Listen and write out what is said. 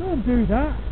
Don't do that.